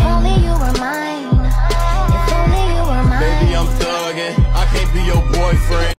Only you were mine. If only you were mine. Baby, I'm thugging. I can't be your boyfriend.